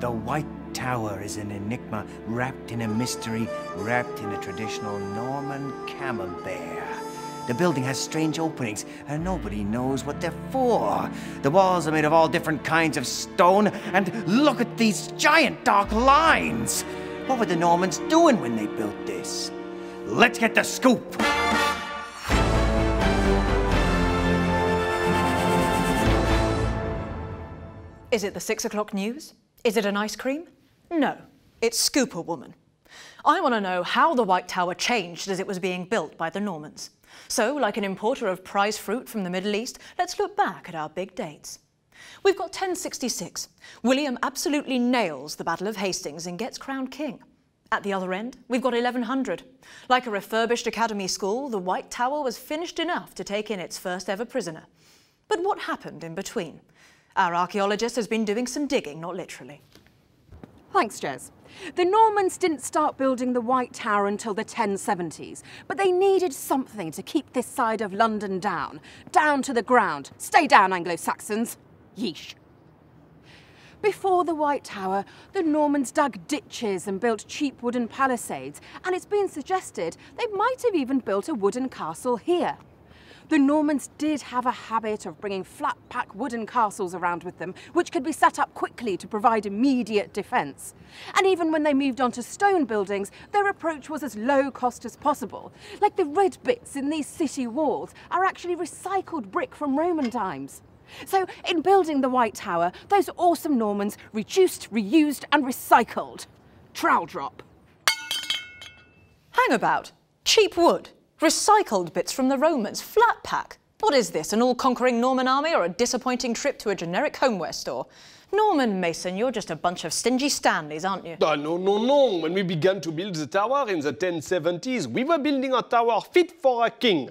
The White Tower is an enigma wrapped in a mystery, wrapped in a traditional Norman camembert. The building has strange openings, and nobody knows what they're for. The walls are made of all different kinds of stone, and look at these giant dark lines! What were the Normans doing when they built this? Let's get the scoop! Is it the six o'clock news? Is it an ice cream? No, it's Scooper Woman. I want to know how the White Tower changed as it was being built by the Normans. So, like an importer of prize fruit from the Middle East, let's look back at our big dates. We've got 1066. William absolutely nails the Battle of Hastings and gets crowned king. At the other end, we've got 1100. Like a refurbished academy school, the White Tower was finished enough to take in its first ever prisoner. But what happened in between? Our archaeologist has been doing some digging, not literally. Thanks, Jez. The Normans didn't start building the White Tower until the 1070s, but they needed something to keep this side of London down. Down to the ground. Stay down, Anglo-Saxons. Yeesh. Before the White Tower, the Normans dug ditches and built cheap wooden palisades, and it's been suggested they might have even built a wooden castle here. The Normans did have a habit of bringing flat-pack wooden castles around with them, which could be set up quickly to provide immediate defence. And even when they moved on to stone buildings, their approach was as low cost as possible. Like the red bits in these city walls are actually recycled brick from Roman times. So, in building the White Tower, those awesome Normans reduced, reused, and recycled. Trowel drop. Hang about. Cheap wood. Recycled bits from the Romans, flat pack. What is this, an all-conquering Norman army or a disappointing trip to a generic homeware store? Norman Mason, you're just a bunch of stingy Stanleys, aren't you? Uh, no, no, no. When we began to build the tower in the 1070s, we were building a tower fit for a king.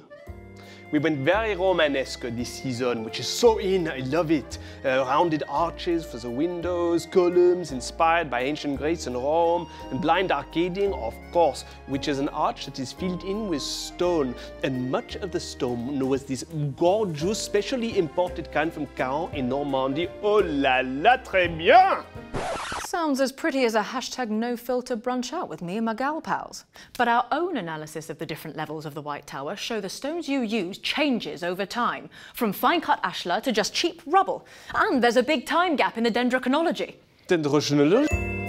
We went very Romanesque this season, which is so in, I love it. Uh, rounded arches for the windows, columns inspired by ancient Greece and Rome, and blind arcading, of course, which is an arch that is filled in with stone. And much of the stone was this gorgeous, specially imported kind from Caen in Normandy. Oh la la, très bien! Sounds as pretty as a hashtag no filter brunch out with me and my gal pals. But our own analysis of the different levels of the White Tower show the stones you use changes over time, from fine cut ashlar to just cheap rubble. And there's a big time gap in the dendrochronology. Dendrochronology?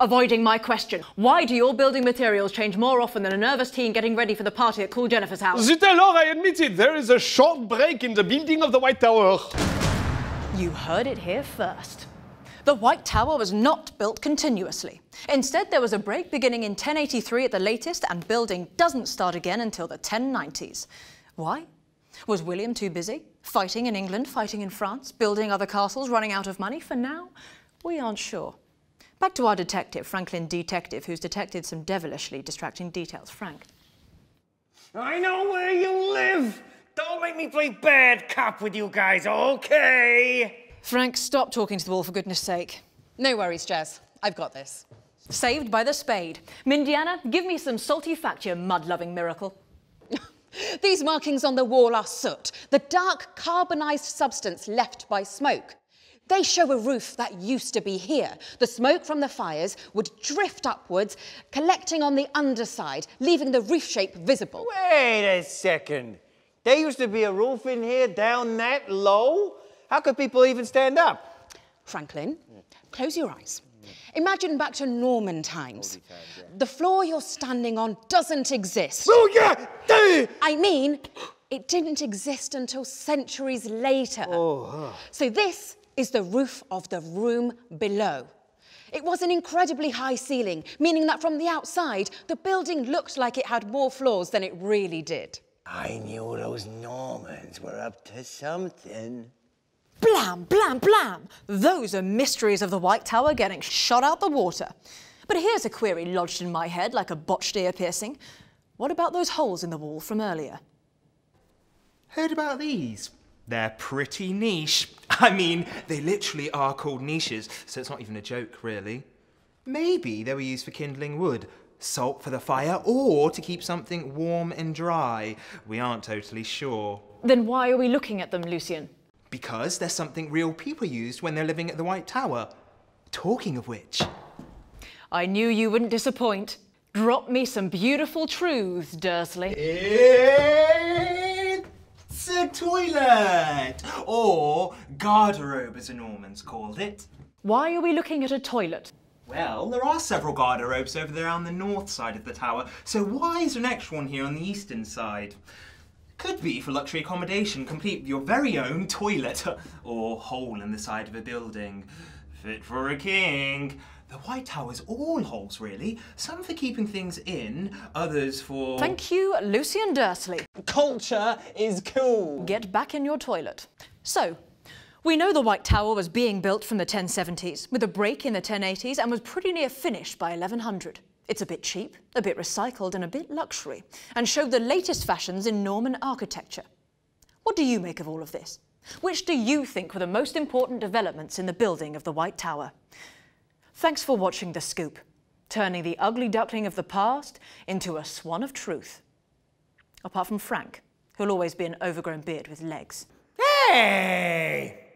Avoiding my question. Why do your building materials change more often than a nervous teen getting ready for the party at Cool Jennifer's house? Zut alors, I admit it, there is a short break in the building of the White Tower. You heard it here first. The White Tower was not built continuously. Instead, there was a break beginning in 1083 at the latest, and building doesn't start again until the 1090s. Why? Was William too busy? Fighting in England, fighting in France, building other castles, running out of money? For now, we aren't sure. Back to our detective, Franklin D. Tective, who's detected some devilishly distracting details. Frank. I know where you live! Don't make me play bad cop with you guys, okay? Frank, stop talking to the wall for goodness sake. No worries, Jez. I've got this. Saved by the spade. Mindiana, give me some salty fact, you mud-loving miracle. These markings on the wall are soot, the dark carbonized substance left by smoke. They show a roof that used to be here. The smoke from the fires would drift upwards, collecting on the underside, leaving the roof shape visible. Wait a second. There used to be a roof in here down that low? How could people even stand up? Franklin, close your eyes. Imagine back to Norman times. The floor you're standing on doesn't exist. Oh yeah! I mean, it didn't exist until centuries later. Oh. So this is the roof of the room below. It was an incredibly high ceiling, meaning that from the outside, the building looked like it had more floors than it really did. I knew those Normans were up to something. Blam, blam, blam! Those are mysteries of the White Tower getting shot out the water. But here's a query lodged in my head like a botched ear piercing. What about those holes in the wall from earlier? Heard about these? They're pretty niche. I mean, they literally are called niches, so it's not even a joke, really. Maybe they were used for kindling wood, salt for the fire, or to keep something warm and dry. We aren't totally sure. Then why are we looking at them, Lucian? Because they're something real people used when they're living at the White Tower. Talking of which, I knew you wouldn't disappoint. Drop me some beautiful truths, Dursley. it's a toilet! Or garderobe, as the Normans called it. Why are we looking at a toilet? Well, there are several garderobes over there on the north side of the tower, so why is there an extra one here on the eastern side? Could be for luxury accommodation, complete with your very own toilet, or hole in the side of a building. Fit for a king. The White Tower's all holes, really. Some for keeping things in, others for. Thank you, Lucian Dursley. Culture is cool. Get back in your toilet. So, we know the White Tower was being built from the 1070s, with a break in the 1080s, and was pretty near finished by 1100. It's a bit cheap, a bit recycled, and a bit luxury, and showed the latest fashions in Norman architecture. What do you make of all of this? Which do you think were the most important developments in the building of the White Tower? Thanks for watching The Scoop, turning the ugly duckling of the past into a swan of truth. Apart from Frank, who'll always be an overgrown beard with legs. Hey!